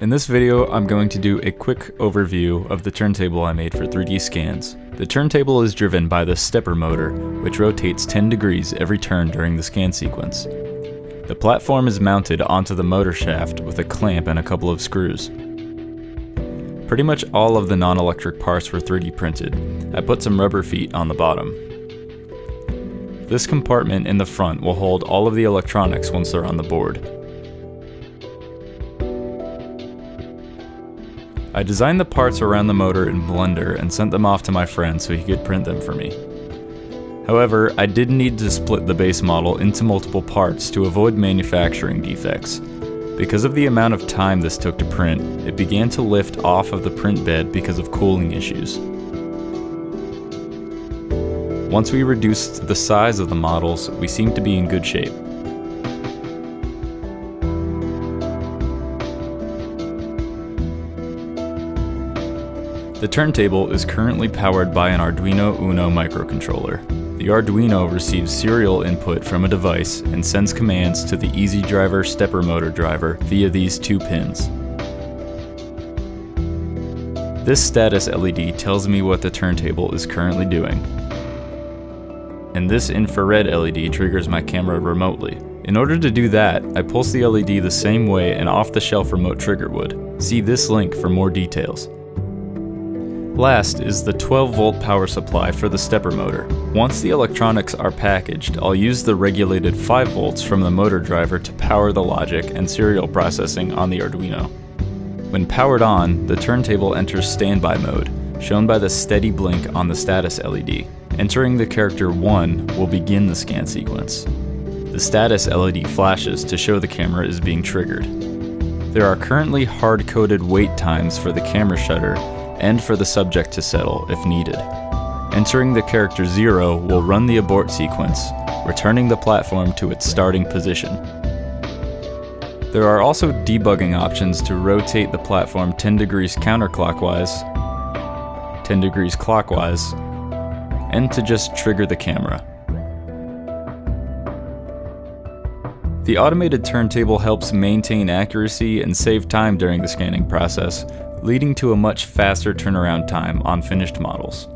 In this video, I'm going to do a quick overview of the turntable I made for 3D scans. The turntable is driven by the stepper motor, which rotates 10 degrees every turn during the scan sequence. The platform is mounted onto the motor shaft with a clamp and a couple of screws. Pretty much all of the non-electric parts were 3D printed. I put some rubber feet on the bottom. This compartment in the front will hold all of the electronics once they're on the board. I designed the parts around the motor in Blender and sent them off to my friend so he could print them for me. However, I did need to split the base model into multiple parts to avoid manufacturing defects. Because of the amount of time this took to print, it began to lift off of the print bed because of cooling issues. Once we reduced the size of the models, we seemed to be in good shape. The turntable is currently powered by an Arduino Uno microcontroller. The Arduino receives serial input from a device and sends commands to the EasyDriver stepper motor driver via these two pins. This status LED tells me what the turntable is currently doing. And this infrared LED triggers my camera remotely. In order to do that, I pulse the LED the same way an off-the-shelf remote trigger would. See this link for more details. Last is the 12 volt power supply for the stepper motor. Once the electronics are packaged, I'll use the regulated 5 volts from the motor driver to power the logic and serial processing on the Arduino. When powered on, the turntable enters standby mode, shown by the steady blink on the status LED. Entering the character 1 will begin the scan sequence. The status LED flashes to show the camera is being triggered. There are currently hard-coded wait times for the camera shutter and for the subject to settle if needed. Entering the character 0 will run the abort sequence, returning the platform to its starting position. There are also debugging options to rotate the platform 10 degrees counterclockwise, 10 degrees clockwise, and to just trigger the camera. The automated turntable helps maintain accuracy and save time during the scanning process, leading to a much faster turnaround time on finished models.